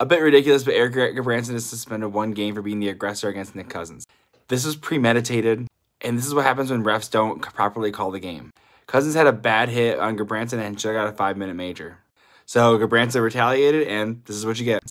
A bit ridiculous, but Erik Gudbranson is suspended one game for being the aggressor against Nick Cousins. This was premeditated, and this is what happens when refs don't properly call the game. Cousins had a bad hit on Gudbranson and should have got a five minute major. So Gudbranson retaliated, and this is what you get.